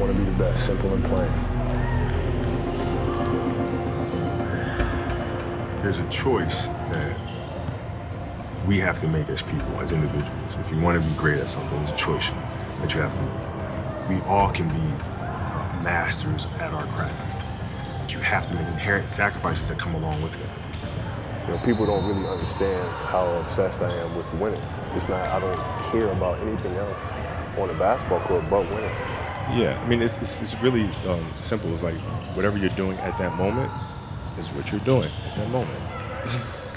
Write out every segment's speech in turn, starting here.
want to be the best, simple and plain. There's a choice that we have to make as people, as individuals. If you want to be great at something, there's a choice that you have to make. We all can be uh, masters at our craft. But you have to make inherent sacrifices that come along with that. You know, people don't really understand how obsessed I am with winning. It's not, I don't care about anything else on the basketball court but winning. Yeah, I mean, it's, it's, it's really um, simple. It's like whatever you're doing at that moment is what you're doing at that moment.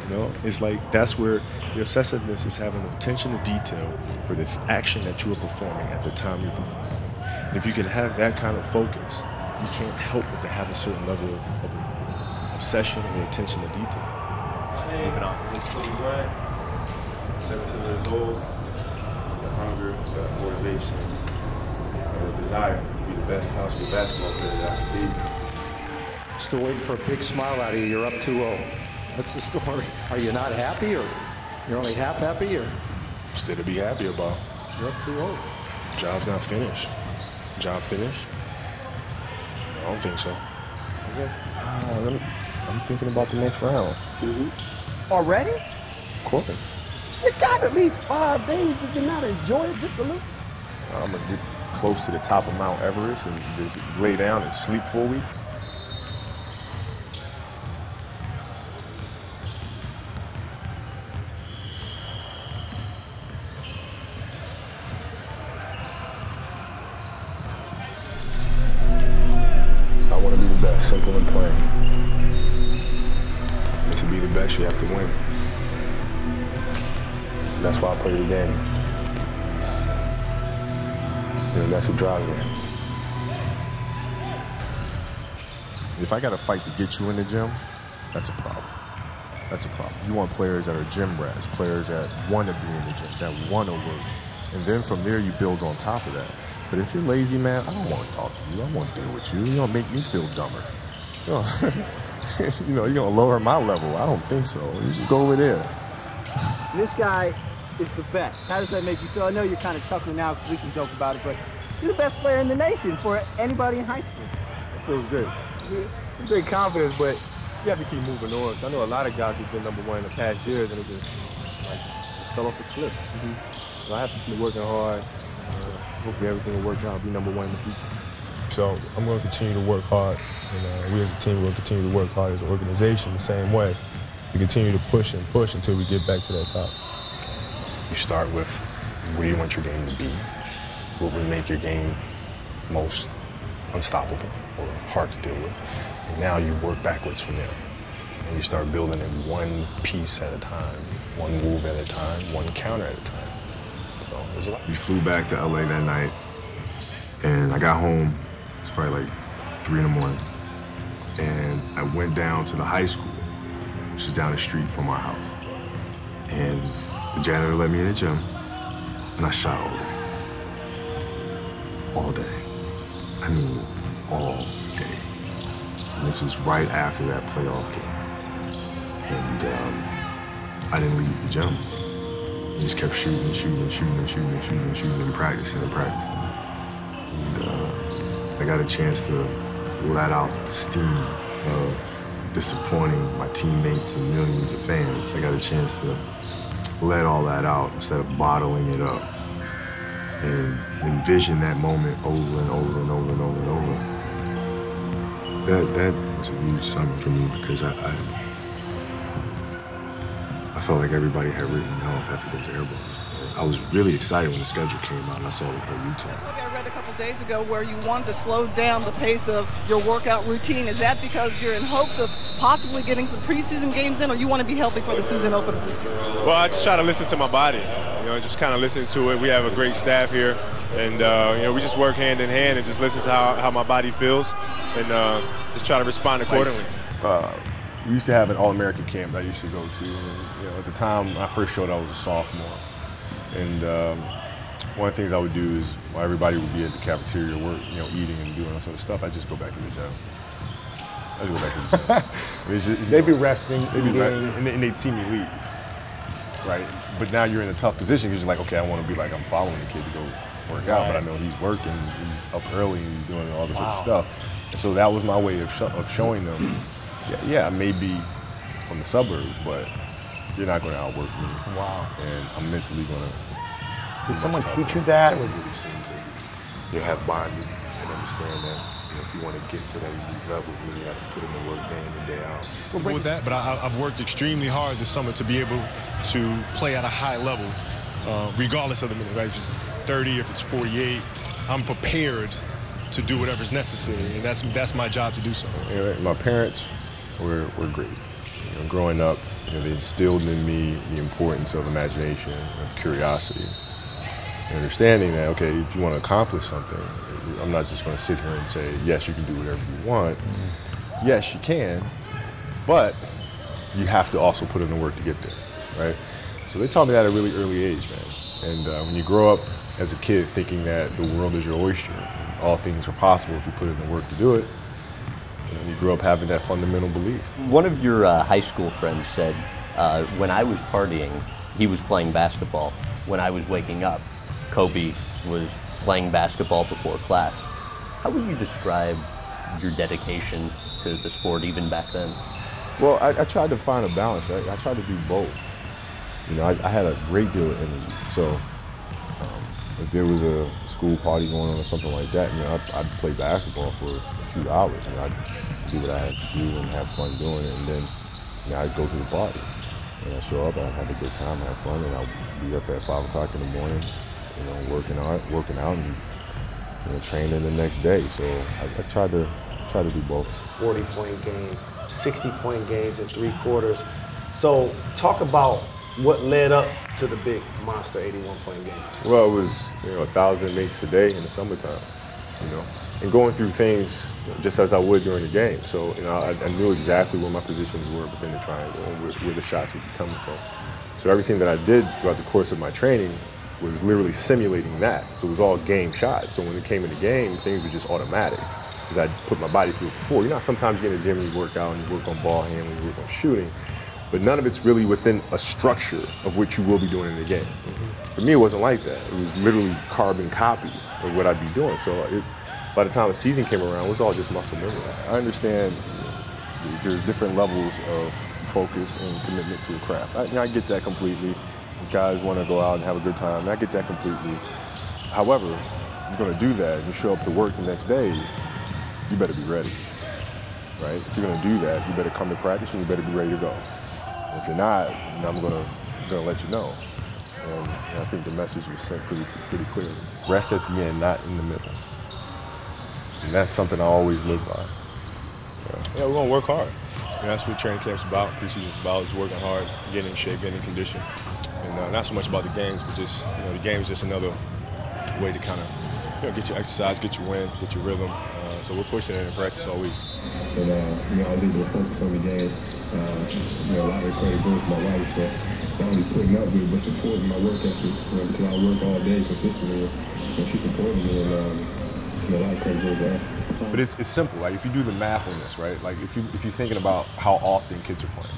You know, it's like that's where the obsessiveness is having attention to detail for the action that you are performing at the time you're performing. And if you can have that kind of focus, you can't help but to have a certain level of obsession or attention to detail. Moving on to this little Brad, 17 years old, the hunger, the motivation, and desire to be the best possible basketball player that I can be. Still waiting for a big smile out of you. You're up 2-0. What's the story? Are you not happy or you're only half happy or Still to be happy about. you're up 2-0? Job's not finished. Job finished? I don't think so. Uh, I'm, I'm thinking about the next round. Already? Of course. You got at least five days. Did you not enjoy it just a little? I'm going to get close to the top of Mount Everest and just lay down and sleep for a week. I want to be the best, simple and plain. And to be the best, you have to win. That's why I play the game. And that's what drives me. If I got to fight to get you in the gym, that's a problem. That's a problem. You want players that are gym rats, players that want to be in the gym, that want to work. And then from there, you build on top of that. But if you're lazy, man, I don't want to talk to you. I want to deal with you. You're going to make me feel dumber. You know, you know, you're going to lower my level. I don't think so. You just go over there. This guy is the best. How does that make you feel? I know you're kind of chuckling now because we can joke about it, but you're the best player in the nation for anybody in high school. It feels good. It's great confidence, but you have to keep moving on. I know a lot of guys who've been number one in the past years, and it just like just fell off the cliff. So I have to keep working hard. Uh, hopefully everything will work out. I'll be number one in the future. So I'm going to continue to work hard, and uh, we as a team will continue to work hard as an organization the same way. We continue to push and push until we get back to that top. You start with what do you want your game to be? What would make your game most unstoppable or hard to deal with? And now you work backwards from there. And you start building it one piece at a time, one move at a time, one counter at a time. So there's a lot. We flew back to LA that night, and I got home. It's probably like three in the morning, and I went down to the high school, which is down the street from our house. And the janitor let me in the gym, and I shot all day. All day. I mean, all day. And this was right after that playoff game, and um, I didn't leave the gym. I just kept shooting and shooting and shooting and shooting and shooting and shooting and practicing and practicing. And uh, I got a chance to let out the steam of disappointing my teammates and millions of fans. I got a chance to let all that out instead of bottling it up and envision that moment over and over and over and over and over. That that was a huge summer for me because I, I I felt like everybody had written me off after those air balls. I was really excited when the schedule came out and I saw we had Utah. Look, I read a couple days ago where you wanted to slow down the pace of your workout routine. Is that because you're in hopes of possibly getting some preseason games in, or you want to be healthy for the season opener? Well, I just try to listen to my body. You know, just kind of listen to it. We have a great staff here, and uh, you know, we just work hand in hand and just listen to how, how my body feels, and uh, just try to respond accordingly. Uh, we used to have an All-American camp that I used to go to. And, you know, at the time I first showed, I was a sophomore, and um, one of the things I would do is while everybody would be at the cafeteria, work, you know, eating and doing all sort of stuff, I just go back to the gym. I just go back to the gym. I mean, just, you They know, be resting, They'd be eating. re- and, they- and they'd see me leave. right? But now you're in a tough position because you're like, okay, I want to be like, I'm following the kid to go work out, but I know he's working, he's up early, and he's doing all this Wow. other stuff. And so that was my way of, sho- of showing them, yeah, yeah, I may be from the suburbs, but you're not going to outwork me. Wow. And I'm mentally going to. Did someone teach you that? It was really seem to you know, have bonding and understand that you know, if you want to get to that elite level, you really have to put in the work day in and day out. We'll with that, but I, I've worked extremely hard this summer to be able to play at a high level, uh, regardless of the minute. Right? If it's 30, if it's 48, I'm prepared to do whatever's necessary, and that's that's my job to do so. Anyway, my parents were, were great. You know, growing up, you know, they instilled in me the importance of imagination, of curiosity, and understanding that, okay, if you want to accomplish something, I'm not just going to sit here and say, yes, you can do whatever you want. Yes, you can, but you have to also put in the work to get there, right? So they taught me that at a really early age, man. And uh, when you grow up as a kid thinking that the world is your oyster, all things are possible if you put in the work to do it, you, know, you grow up having that fundamental belief. One of your uh, high school friends said, uh, when I was partying, he was playing basketball. When I was waking up, Kobe was playing basketball before class. How would you describe your dedication to the sport even back then? Well, I, I tried to find a balance, right? I tried to do both. You know, I, I had a great deal of energy. So um, if there was a school party going on or something like that, you know, I'd, I'd play basketball for a few hours. You know, I'd do what I had to do and have fun doing it. And then, you know, I'd go to the party. And I'd show up, and I'd have a good time, have fun, and I'd be up at 5 o'clock in the morning, you know, working out, working out and, you know, training the next day. So I, I tried to try to do both. 40 point games, 60 point games in three quarters. So, talk about what led up to the big monster 81 point game. Well, it was you know a thousand makes a day in the summertime, you know, and going through things just as I would during the game. So you know, I, I knew exactly where my positions were within the triangle and where, where the shots would be coming from. So everything that I did throughout the course of my training was literally simulating that. So it was all game shots. So when it came in the game, things were just automatic because I put my body through it before. You know, sometimes you get in the gym and you work out and you work on ball handling, you work on shooting but none of it's really within a structure of what you will be doing in the game. Mm-hmm. For me, it wasn't like that. It was literally carbon copy of what I'd be doing. So it, by the time the season came around, it was all just muscle memory. I understand there's different levels of focus and commitment to a craft. I, I get that completely. Guys want to go out and have a good time. I get that completely. However, you're going to do that and you show up to work the next day, you better be ready. Right? If you're going to do that, you better come to practice and you better be ready to go. If you're not, I'm gonna gonna let you know. And, and I think the message was sent pretty pretty clearly. Rest at the end, not in the middle. And that's something I always live by. Yeah, we're gonna work hard. And that's what training camp's about, preseason's about, is working hard, getting in shape, getting in condition. And uh, not so much about the games, but just, you know, the game is just another way to kind of, you know, get your exercise, get your win, get your rhythm. Uh, so we're pushing it in practice all week. And, uh, you know, I was able to focus on the game. Uh, you know, a lot of the credit goes to my wife for not only putting up with it, but supporting my work ethic. You know, because I work all day consistently. And she supported me, and um, you know, a lot of credit goes to her. But it's, it's simple. Like if you do the math on this, right? Like if you if you're thinking about how often kids are playing,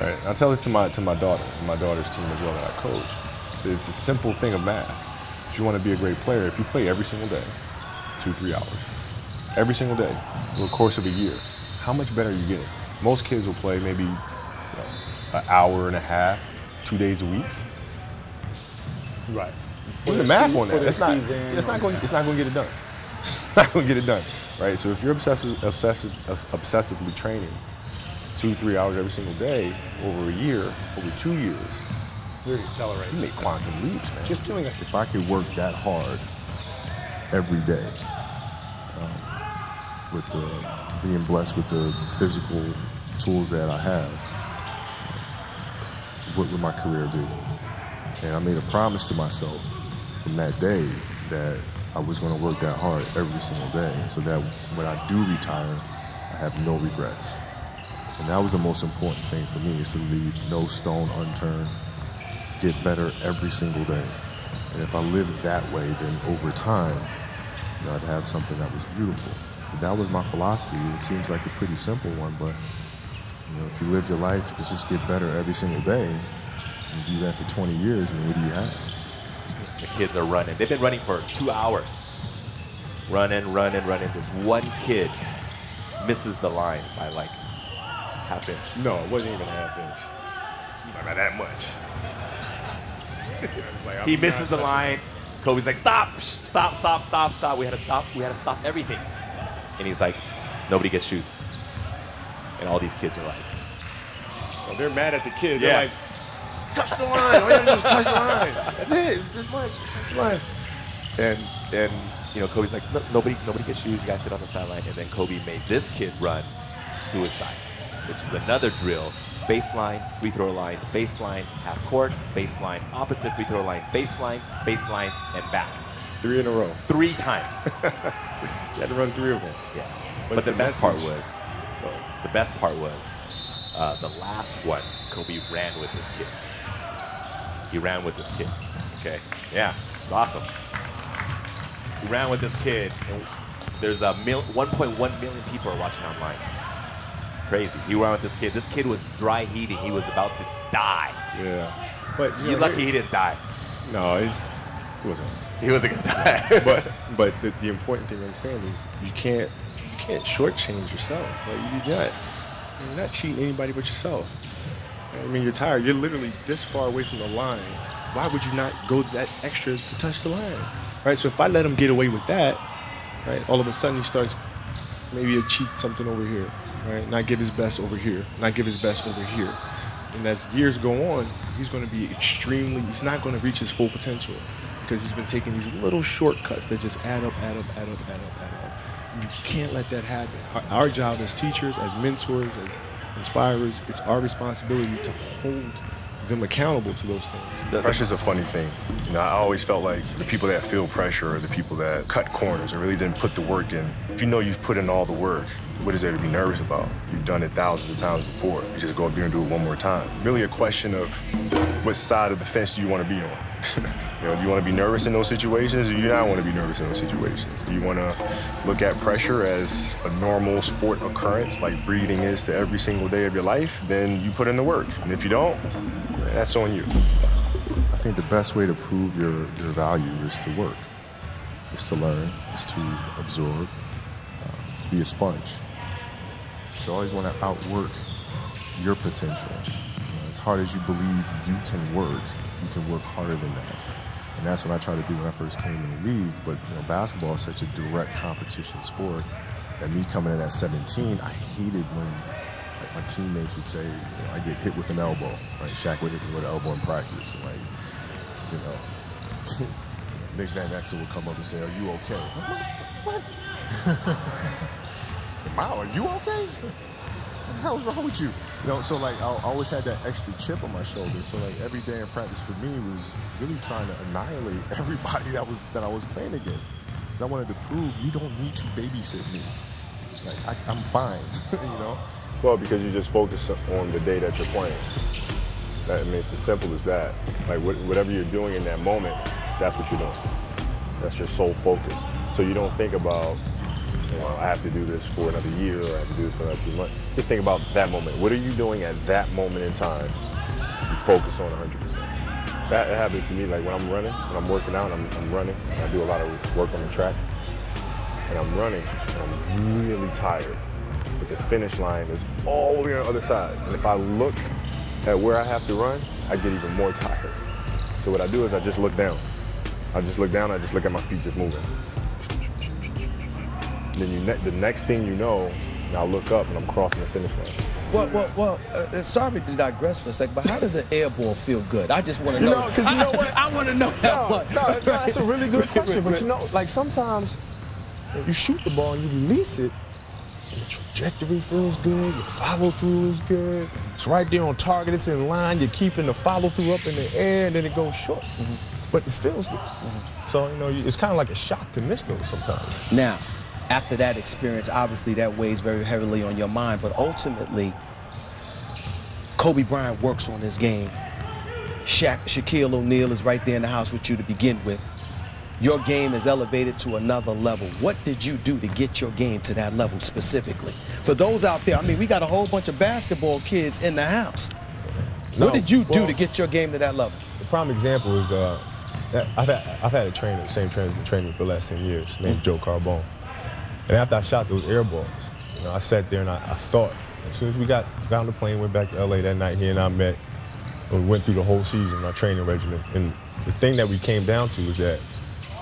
right? I tell this to my to my daughter, and my daughter's team as well that I coach. It's a simple thing of math. If you want to be a great player, if you play every single day, two three hours, every single day, over the course of a year, how much better are you getting? Most kids will play maybe you know, an hour and a half, two days a week. Right. Do the math on that. It's not. It's not going. It's not going to get it done. It's not going to get it done, right? So if you're obsessive, obsessive, obsessively training two, three hours every single day over a year, over two years, Really accelerate. you make quantum leaps, man. Just doing it. If I could work that hard every day, with the being blessed with the physical tools that I have, what would my career be? And I made a promise to myself from that day that I was going to work that hard every single day, so that when I do retire, I have no regrets. And that was the most important thing for me is to leave no stone unturned, get better every single day. And if I lived that way, then over time, you know, I'd have something that was beautiful. But that was my philosophy. It seems like a pretty simple one, but you know, if you live your life to just get better every single day, You do that for 20 years, and what do you have? The kids are running. They've been running for two hours. Running, running, running. This one kid misses the line by like half inch. No, it wasn't even a half inch. He's like, not that much. like, he misses the touching line. Kobe's like, stop, stop, stop, stop, stop. We had to stop. We had to stop everything. And he's like, nobody gets shoes. And all these kids are like, Oh, they're mad at the kid. Yeah. They're like, touch the line. All you gotta do is touch the line. That's it. It's this much. Touch the line. and and you know Kobe's like nobody nobody gets shoes. You guys sit on the sideline. And then Kobe made this kid run suicides, which is another drill. Baseline, free throw line, baseline, half court, baseline, opposite free throw line, baseline, baseline, and back. Three in a row. Three times. You had to run three of them. Yeah. But But, the, the best part was, the best part was, uh, the last one. Kobe ran with this kid. He ran with this kid. Okay. Yeah. It's awesome. He ran with this kid, and there's a mil- 1.1 million people are watching online. Crazy. He ran with this kid. This kid was dry heating. He was about to die. Yeah. But you You're know, lucky he didn't die. No, he wasn't. He wasn't gonna die. but but the, the important thing to understand is you can't you can't shortchange yourself. Like you're not you're not cheating anybody but yourself. I mean, you're tired. You're literally this far away from the line. Why would you not go that extra to touch the line? Right. So if I let him get away with that, right, all of a sudden he starts maybe a cheat something over here, right? Not give his best over here. Not give his best over here. And as years go on, he's going to be extremely. He's not going to reach his full potential because he's been taking these little shortcuts that just add up, add up, add up, add up, add up. You can't let that happen. Our, our job as teachers, as mentors, as inspirers, it's our responsibility to hold them accountable to those things. Pressure's a funny thing. You know, I always felt like the people that feel pressure are the people that cut corners or really didn't put the work in. If you know you've put in all the work, what is there to be nervous about? You've done it thousands of times before. You just go up there and do it one more time. Really a question of what side of the fence do you want to be on? you know, do you want to be nervous in those situations or do you not want to be nervous in those situations? Do you want to look at pressure as a normal sport occurrence like breathing is to every single day of your life? Then you put in the work. And if you don't, that's on you. I think the best way to prove your, your value is to work, is to learn, is to absorb, uh, to be a sponge. You always want to outwork your potential. You know, as hard as you believe you can work, you can work harder than that. And that's what I tried to do when I first came in the league. But you know, basketball is such a direct competition sport that me coming in at 17, I hated when like my teammates would say, you know, I get hit with an elbow. Right? Shaq would hit me with an elbow in practice. And like, you know, Nick Van Exel would come up and say, Are you okay? What? Wow, are you okay? What the hell's wrong with you? You know, so like I always had that extra chip on my shoulder. So like every day in practice for me was really trying to annihilate everybody that was that I was playing against. Because I wanted to prove you don't need to babysit me. Like I, I'm fine, you know. Well, because you just focus on the day that you're playing. That, I mean, it's as simple as that. Like what, whatever you're doing in that moment, that's what you're doing. That's your sole focus. So you don't think about, you know, I have to do this for another year, or I have to do this for another two months. Just think about that moment. What are you doing at that moment in time? You focus on 100%. That happens to me. Like when I'm running, when I'm working out, I'm, I'm running. I do a lot of work on the track, and I'm running, and I'm really tired but the finish line is all the way on the other side. And if I look at where I have to run, I get even more tired. So what I do is I just look down. I just look down, I just look at my feet just moving. Then you ne- the next thing you know, I look up and I'm crossing the finish line. Well, well, well. Uh, uh sorry to digress for a second, but how does an air ball feel good? I just want to You know. because you know what? I, want to know that No, one. no, it's, not- it's a really good question. But you know, like sometimes you shoot the ball and you release it, and the trajectory feels good, your follow through is good. It's right there on target, it's in line, you're keeping the follow through up in the air, and then it goes short. Mm-hmm. But it feels good. Mm-hmm. So, you know, it's kind of like a shock to miss those sometimes. Now, after that experience, obviously that weighs very heavily on your mind, but ultimately, Kobe Bryant works on his game. Shaq, Shaquille O'Neal is right there in the house with you to begin with. Your game is elevated to another level. What did you do to get your game to that level specifically? For those out there, I mean, we got a whole bunch of basketball kids in the house. No, what did you do well- to get your game to that level? The prime example is uh, I've had, I've had a trainer, the same trainer's been training for the last 10 years, named Joe Carbone. And after I shot those air balls, you know, I sat there and I, I thought, as soon as we got, got on the plane, went back to LA that night, he and I met, and we went through the whole season, our training regimen. And the thing that we came down to was that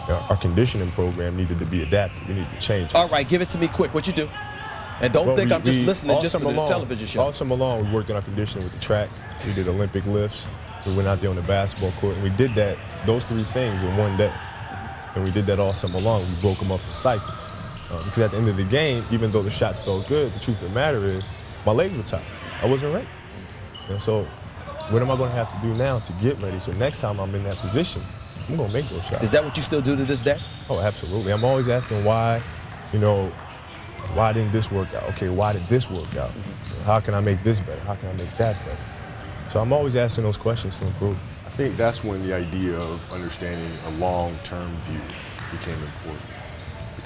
you know, our conditioning program needed to be adapted. We needed to change it. All right, give it to me quick. What you do? And don't Well, think we- I'm just we- listening just for the television show. All summer long, we worked on our conditioning with the track. We did Olympic lifts. We went out there on the basketball court, and we did that, those three things in one day. And we did that all summer long. We broke them up in cycles. Uh, because at the end of the game, even though the shots felt good, the truth of the matter is, my legs were tired. I wasn't ready. You know, so what am I going to have to do now to get ready? So next time I'm in that position, I'm going to make those shots. Is that what you still do to this day? Oh, absolutely. I'm always asking why, you know, why didn't this work out? Okay, why did this work out? How can I make this better? How can I make that better? So I'm always asking those questions to improve. I think that's when the idea of understanding a long-term view became important.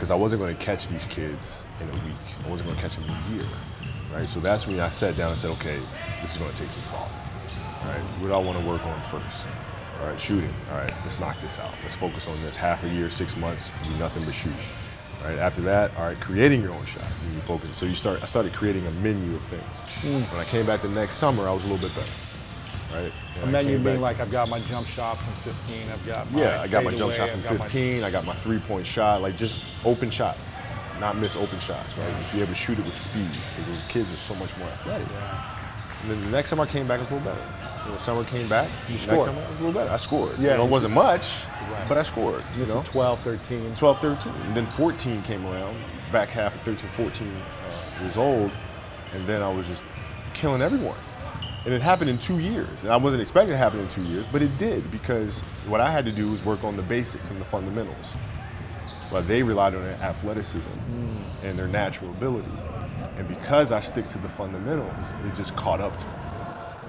Because I wasn't going to catch these kids in a week. I wasn't going to catch them in a year, right? So that's when I sat down and said, okay, this is going to take some thought, right? What do I want to work on first? All right, shooting. All right, let's knock this out. Let's focus on this half a year, six months, do nothing but shoot. Right after that, all right, creating your own shot. You focus. So you start. I started creating a menu of things. Mm. When I came back the next summer, I was a little bit better. Right. And then you mean like I've got my jump shot from 15, I've got my yeah, I got my jump fadeaway, shot I've from got my- 15. I got my three-point shot, like just open shots, not miss open shots, right? Just be able to shoot it with speed because those kids are so much more athletic. Yeah. And then the next summer I came back, it was a little better. The summer came back, You next scored. summer it was a little better. I scored. Yeah, you know, it wasn't much, Right. but I scored. You This know? is 12, 13. 12, 13. And then 14 came around, back half of 13, 14 uh, years old, and then I was just killing everyone. And it happened in two years. And I wasn't expecting it to happen in two years, but it did because what I had to do was work on the basics and the fundamentals. But they relied on their athleticism hmm. and their natural ability. And because I stick to the fundamentals, it just caught up to me.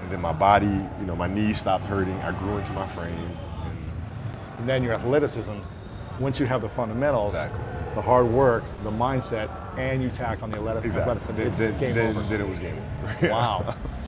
And then my body, you know, my knees stopped hurting. I grew into my frame. And then your athleticism, once you have the fundamentals, the hard work, the mindset, and you tack on the athletic- Exactly. athleticism, Then- it's then- game then- over. then it was game over. Wow.